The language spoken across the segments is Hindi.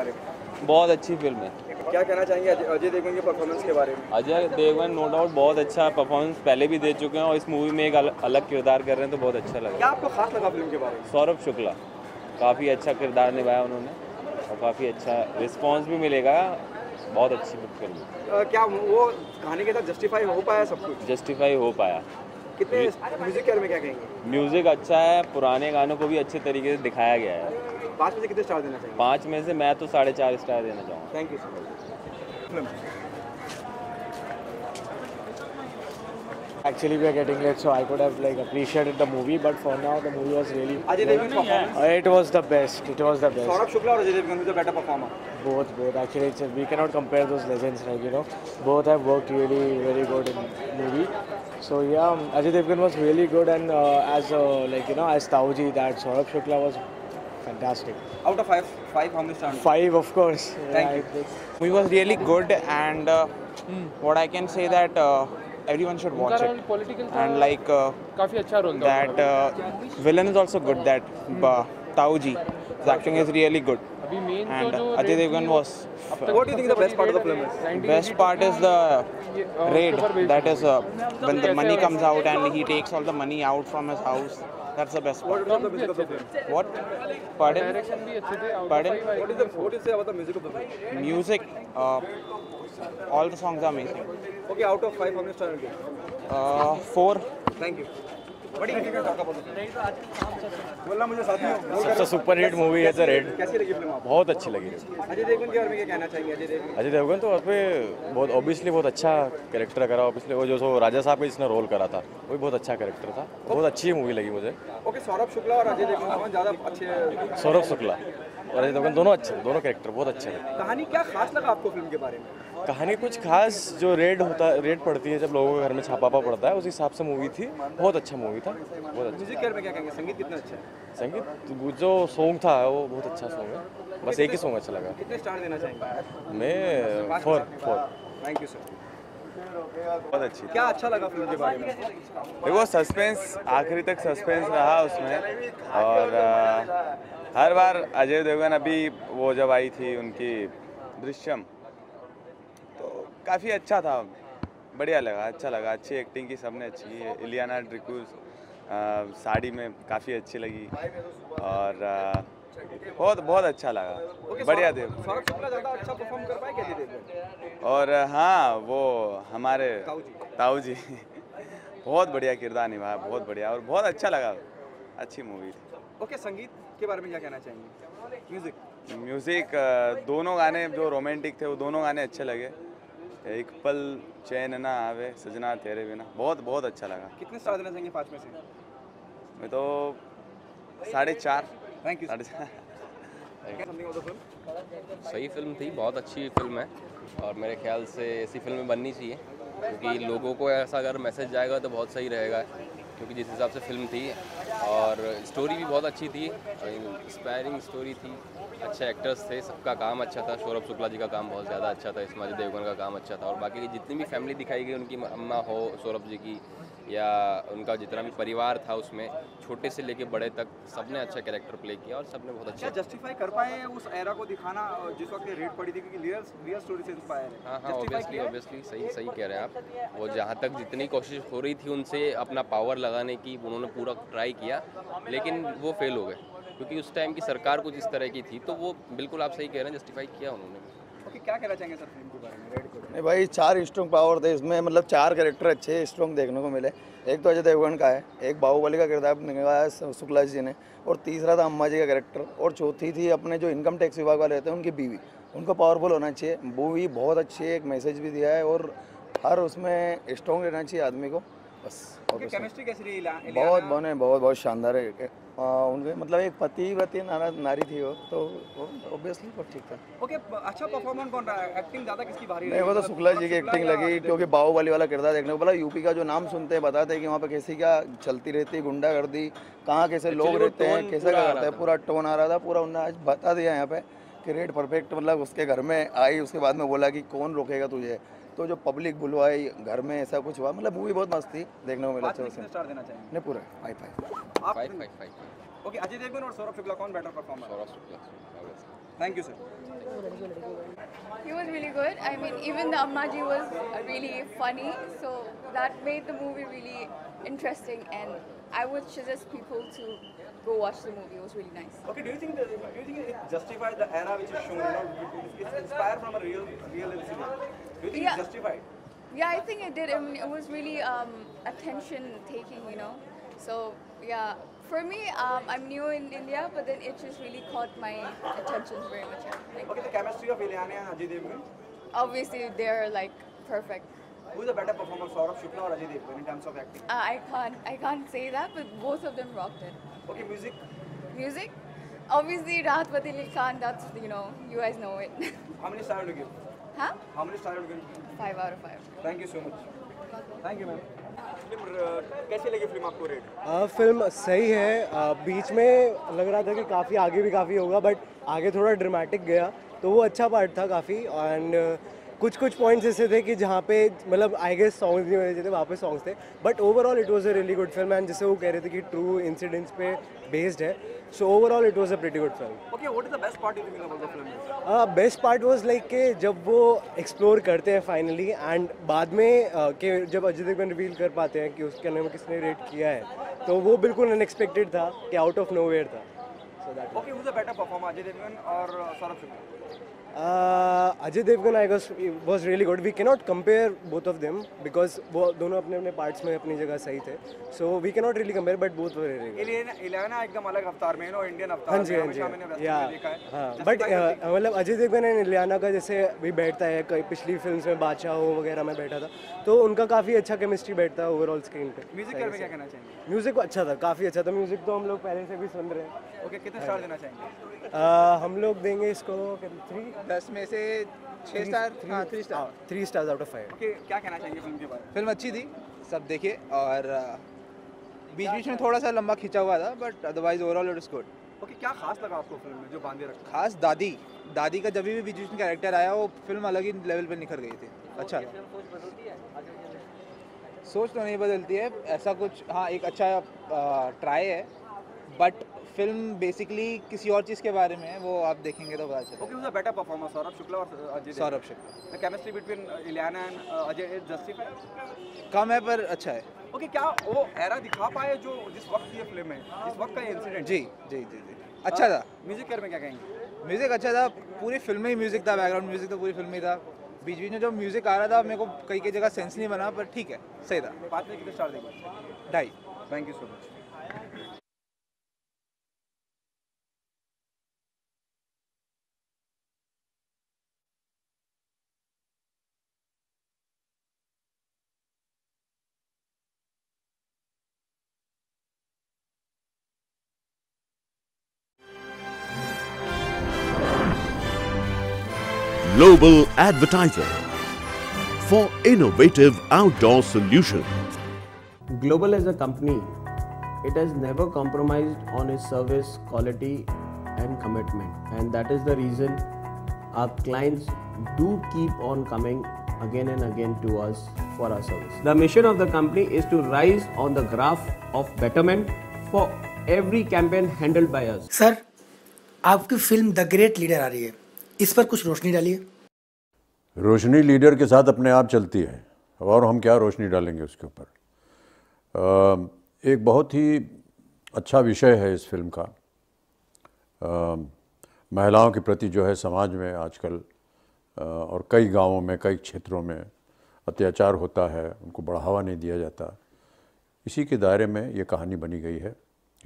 बारे में? बहुत अच्छी फ़िल्म है। क्या कहना चाहेंगे अजय देवगन के परफॉर्मेंस के बारे में? अजय देवगन नो डाउट बहुत अच्छा परफॉर्मेंस पहले भी दे चुके हैं और इस मूवी में एक अल, अलग किरदार कर रहे हैं तो बहुत अच्छा लगा। क्या आपको खास लगा फ़िल्म के बारे में? सौरभ शुक्ला काफ़ी अच्छा किरदार निभाया उन्होंने और काफ़ी अच्छा रिस्पॉन्स भी मिलेगा। बहुत अच्छी फ़िल्म क्या वो कहानी के साथ जस्टिफाई हो पाया सब कुछ? जस्टिफाई हो पाया। कितने म्यूज़िक में क्या कहेंगे? म्यूज़िक अच्छा है पुराने गानों को भी अच्छे तरीके से दिखाया गया है। पाँच में से कितने स्टार देना चाहिए पाँच में से मैं तो साढ़े चार स्टार देना चाहूँगा thank you so much Actually, we are getting late, so I could have like appreciated the movie, but for now, the movie was really. Ajay Devgn performance Uh, it was the best. It was the best. Saurabh Shukla और Ajay Devgn is a better performer Both, both. Actually, it's we cannot compare those legends, like you know. Both have worked really, very good in movie. So yeah, um, Ajay Devgan was really good, and uh, as uh, like you know, as Tauji, that Saurabh Shukla was Fantastic. Out of five, five how many stars? Five, of course. Thank yeah, you. Movie was really good, and uh, what I can say that uh, everyone should watch it. And like uh, that uh, villain is also good. That uh, Tauji, his acting is really good. And uh, Ajay Devgan was. What do you think the best part of the film is? Best part is the raid. That is when the money comes out and he takes all the money out from his house. That's the best part What is the music of the film what pardon direction भी अच्छे थे pardon What is the what is is about the music of the film? music uh, all the songs are amazing Okay, out of five how many stars? uh, four thank you है साथियों सबसे सुपर हिट मूवी है द रेड कैसी लगी फ़िल्म बहुत अच्छी लगी। अजय देवगन के बारे में क्या कहना चाहेंगे? अजय देवगन? तो उस पर बहुत ऑब्वियसली बहुत अच्छा कैरेक्टर करा ऑब्वियसली वो जो सो राजा साहब का जिसने रोल करा था वो भी बहुत अच्छा कैरेक्टर था। बहुत अच्छी मूवी लगी मुझे। ओके सौरभ शुक्ला और अजय देवगन ज़्यादा अच्छे सौरभ शुक्ला और अजय देवगन दोनों अच्छे दोनों कैरेक्टर बहुत अच्छे लगे कहानी क्या खास लगा आपको फ़िल्म के बारे में? कहानी कुछ खास जो रेड होता रेड पड़ती है जब लोगों के घर में छापापा पड़ता है उस हिसाब से मूवी थी। बहुत अच्छा मूवी था। बहुत अच्छा। म्यूज़िक के में क्या कहेंगे? संगीत कितना अच्छा है? संगीत जो सॉन्ग था वो बहुत अच्छा सॉन्ग है। बस एक ही सॉन्ग अच्छा लगा। कितने स्टार देना चाहेंगे? मैं four four thank you sir बहुत अच्छी क्या अच्छा लगा फ़िल्म के बारे में? देखो सस्पेंस आखिरी तक सस्पेंस रहा उसमें। और हर बार अजय देवगन अभी वो जब आई थी उनकी दृश्यम काफ़ी अच्छा था। बढ़िया लगा अच्छा लगा अच्छी एक्टिंग की सबने अच्छी की है। इलियाना ड्रिकूज साड़ी में काफ़ी अच्छी लगी और बहुत बहुत अच्छा लगा। बढ़िया ज़्यादा अच्छा परफॉर्म कर पाए क्या और हाँ वो हमारे ताऊ जी। बहुत बढ़िया किरदार निभाया बहुत बढ़िया और बहुत अच्छा लगा। अच्छी मूवी थी। ओके संगीत के बारे में क्या कहना चाहेंगे? म्यूज़िक म्यूज़िक दोनों गाने जो रोमांटिक थे वो दोनों गाने अच्छे लगे। एक पल चैन ना आवे सजना तेरे बिना। बहुत बहुत अच्छा लगा। कितने स्टार देना चाहेंगे पाँच में से? मैं तो साढ़े चार। थैंक यू साढ़े चार। सही फ़िल्म थी बहुत अच्छी फ़िल्म है। और मेरे ख्याल से ऐसी फ़िल्में बननी चाहिए क्योंकि लोगों को ऐसा अगर मैसेज जाएगा तो बहुत सही रहेगा। क्योंकि जिस हिसाब से फ़िल्म थी और स्टोरी भी बहुत अच्छी थी। इंस्पायरिंग स्टोरी थी। अच्छे एक्टर्स थे, सबका काम अच्छा था। सौरभ शुक्ला जी का काम बहुत ज़्यादा अच्छा था इसमें अजय देवगन का काम अच्छा था। और बाकी जितनी भी फैमिली दिखाई गई, उनकी अम्मा हो, सौरभ जी की या उनका जितना भी परिवार था उसमें छोटे से लेके बड़े तक सबने अच्छा कैरेक्टर प्ले किया और सबने बहुत अच्छा जस्टिफाई कर पाए उस एरा को दिखाना जिस वक्त रेट पड़ी थी? क्योंकि रियल स्टोरी से इंस्पायर है। हाँ हाँ ऑब्वियसली ऑब्वियसली सही सही कह रहे हैं आप। वो जहाँ तक जितनी कोशिश हो रही थी उनसे अपना पावर लगाने की उन्होंने पूरा ट्राई किया लेकिन वो फेल हो गए। क्योंकि उस टाइम की सरकार कुछ इस तरह की थी तो वो बिल्कुल आप सही कह रहे हैं जस्टिफाई किया उन्होंने। ओके क्या कहना चाहेंगे सर फ़िल्म के बारे में रेड को नहीं भाई चार स्ट्रॉन्ग पावर थे इसमें मतलब चार कैरेक्टर अच्छे स्ट्रॉन्ग देखने को मिले। एक तो अजय देवगन का है एक बाहुबली का किरदार निभाया शुक्ला जी ने और तीसरा था अम्मा जी का कैरेक्टर और चौथी थी अपने जो इनकम टैक्स विभाग वाले रहते हैं उनकी बीवी। उनको पावरफुल होना चाहिए। मूवी बहुत अच्छी है एक मैसेज भी दिया है और हर उसमें स्ट्रॉन्ग रहना चाहिए आदमी को। बस। केमिस्ट्री कैसी रही बहुत? बने बहुत बहुत शानदार है उनके मतलब एक पतिव्रती नारा- नारी थी वो तो ऑब्वियसली वो ठीक था। ओके अच्छा परफॉर्मेंस कौन रहा है? एक्टिंग ज़्यादा किसकी भारी नहीं वो तो शुक्ला जी की एक्टिंग लगी क्योंकि बाहुबली वाला किरदार देखने को बोला यूपी का जो नाम सुनते हैं बताते हैं कि वहाँ पे कैसी क्या चलती रहती है गुंडागर्दी कहाँ कैसे लोग रहते हैं कैसा क्या करते हैं पूरा टोन आ रहा था पूरा उन्होंने आज बता दिया यहाँ पे कि रेट परफेक्ट मतलब उसके घर में आई उसके बाद में बोला कि कौन रोकेगा तुझे? तो जो पब्लिक बुलवाई घर में ऐसा कुछ हुआ मतलब मूवी बहुत मस्त थी देखने को मिला अच्छा स्टार देना चाहेंगे? नहीं पूरा five five five five five okay Ajay Devgan और सौरभ शुक्ला कौन better performer Saurabh Shukla thank you sir He was really good. I mean, even the Ammaji was really funny, so that made the movie really interesting. And I would suggest people to go watch the movie. It was really nice. Okay, do you think that, do you think it justifies the era which is shown? You know, it's, inspired from a real real incident. Do you think Yeah. it's justified? Yeah, I think it did. I mean, it was really um, attention taking, you know. So yeah, for me, um, I'm new in India, but then it just really caught my attention very much. Yeah. Like, Okay, the chemistry of Ileana and Ajay Devgan. obviously, they're like perfect. Who is a better performer, Saurabh Shukla or Ajay Devgan in terms of acting? Uh, I can't, I can't say that, but both of them rocked it. Okay, music. Music, obviously, Rahat Fateh Ali Khan. That's you know, you guys know it. How many stars would you give? huh? How many stars would you give? Five out of five. Thank you so much. Thank you, ma'am. Film कैसी लगी फ़िल्म आपको आ, फ़िल्म सही है आ, बीच में लग रहा था कि काफ़ी आगे भी काफ़ी होगा बट आगे थोड़ा ड्रामेटिक गया तो वो अच्छा पार्ट था काफ़ी एंड कुछ कुछ पॉइंट्स ऐसे थे कि जहाँ पे मतलब आई गेस सॉन्ग्स नहीं होने चाहिए थे वहाँ पे सॉन्ग्स थे but overall it was a really good film and जैसे वो कह रहे थे कि ट्रू इंसिडेंट्स पे बेस्ड है so overall it was a pretty good film okay what is the best part you think about the film best part was like के जब वो एक्सप्लोर करते हैं फाइनली एंड बाद में uh, कि जब अजय देवगन रिवील कर पाते हैं कि उसके अंदर किसने रेट किया है तो वो बिल्कुल अनएक्सपेक्टेड था कि आउट ऑफ़ नोवेयर था. So that okay who is a better performer Ajay Devgan और Saurabh Shukla Ajay Devgan I was was really good we cannot compare both of them because वो दोनों अपने अपने पार्ट्स में अपनी जगह सही थे. So we cannot really compare but both were Ileana एकदम अलग अवतार में नो इंडियन अवतार हाँ जी हाँ जी. या है. बट मतलब अजय देवगन एंड इलियाना का जैसे भी बैठता है कई पिछली फ़िल्म में बादशाह हो वगैरह में बैठा था तो उनका काफ़ी अच्छा केमिस्ट्री बैठता है ओवरऑल स्क्रीन पे. म्यूज़िक में क्या कहना चाहेंगे? म्यूज़िक अच्छा था काफ़ी अच्छा था. म्यूज़िक तो हम लोग पहले से भी सुन रहे हैं. ओके कितने स्टार देना चाहेंगे? हम लोग देंगे इसको थ्री दस में से छः स्टार हाँ three star three stars out of five okay क्या कहना चाहेंगे फ़िल्म के बारे में? फ़िल्म अच्छी थी सब देखे और बीच बीच में थोड़ा सा लंबा खींचा हुआ था but otherwise overall it is good okay क्या खास लगा आपको फ़िल्म में जो बांधे रखा? खास दादी दादी का जब भी बीच बीच में कैरेक्टर आया वो फ़िल्म अलग ही लेवल पर निखर गई थी। अच्छा। सोच तो नहीं बदलती है ऐसा कुछ हाँ एक अच्छा ट्राई है बट फ़िल्म बेसिकली किसी और चीज़ के बारे में है वो आप देखेंगे तो पता चलेगा। Okay a better performer Saurabh Shukla और Ajay Saurabh Shukla the chemistry between Ileana and Ajay is justified कम है पर अच्छा है। ओके क्या वो एरा दिखा पाए जो जिस वक्त ये फ़िल्म है? जिस वक्त का इंसिडेंट जी जी जी जी। अच्छा था। म्यूज़िक के बारे में क्या कहेंगे? म्यूज़िक अच्छा था पूरी फ़िल्म में ही म्यूज़िक था बैकग्राउंड म्यूज़िक तो पूरी फ़िल्म ही था। बीच बीच में जो म्यूज़िक आ रहा था मेरे को कई कई जगह सेंस नहीं बना पर ठीक है सही था। पाँच में कितने स्टार देंगे ढाई thank you so much Global Advertiser for innovative outdoor solutions. Global as a company, it has never compromised on its service quality and commitment, and that is the reason our clients do keep on coming again and again to us for our service. The mission of the company is to rise on the graph of betterment for every campaign handled by us. Sir आपकी फिल्म द ग्रेट लीडर आ रही है इस पर कुछ रोशनी डालिए रोशनी लीडर के साथ अपने आप चलती है। और हम क्या रोशनी डालेंगे उसके ऊपर? एक बहुत ही अच्छा विषय है इस फ़िल्म का। अ, महिलाओं के प्रति जो है समाज में आजकल अ, और कई गाँवों में कई क्षेत्रों में अत्याचार होता है उनको बढ़ावा नहीं दिया जाता। इसी के दायरे में ये कहानी बनी गई है।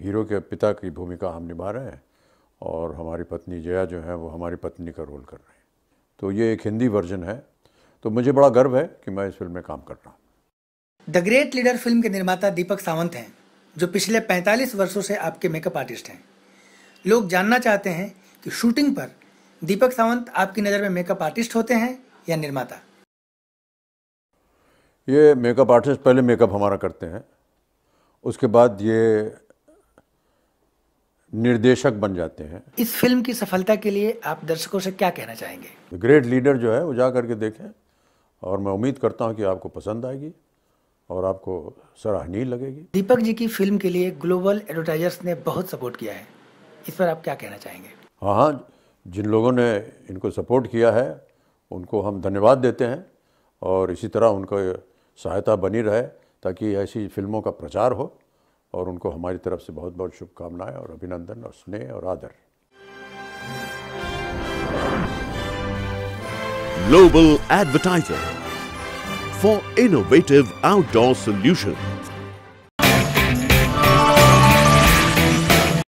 हीरो के पिता की भूमिका हम निभा रहे हैं और हमारी पत्नी जया जो है वो हमारी पत्नी का रोल कर रहे हैं। तो ये एक हिंदी वर्जन है। तो मुझे बड़ा गर्व है कि मैं इस फ़िल्म में काम कर रहा हूँ। द ग्रेट लीडर फ़िल्म के निर्माता दीपक सावंत हैं जो पिछले 45 वर्षों से आपके मेकअप आर्टिस्ट हैं। लोग जानना चाहते हैं कि शूटिंग पर दीपक सावंत आपकी नज़र में मेकअप आर्टिस्ट होते हैं या निर्माता? ये मेकअप आर्टिस्ट पहले मेकअप हमारा करते हैं। उसके बाद ये निर्देशक बन जाते हैं। इस फ़िल्म की सफलता के लिए आप दर्शकों से क्या कहना चाहेंगे? ग्रेट लीडर जो है वो जा करके देखें और मैं उम्मीद करता हूँ कि आपको पसंद आएगी और आपको सराहनीय लगेगी। दीपक जी की फ़िल्म के लिए ग्लोबल एडवर्टाइजर्स ने बहुत सपोर्ट किया है। इस पर आप क्या कहना चाहेंगे? हाँ हाँ जिन लोगों ने इनको सपोर्ट किया है उनको हम धन्यवाद देते हैं और इसी तरह उनको सहायता बनी रहे ताकि ऐसी फ़िल्मों का प्रचार हो। और उनको हमारी तरफ़ से बहुत बहुत शुभकामनाएँ और अभिनंदन और स्नेह और आदर। Global advertiser for innovative outdoor solution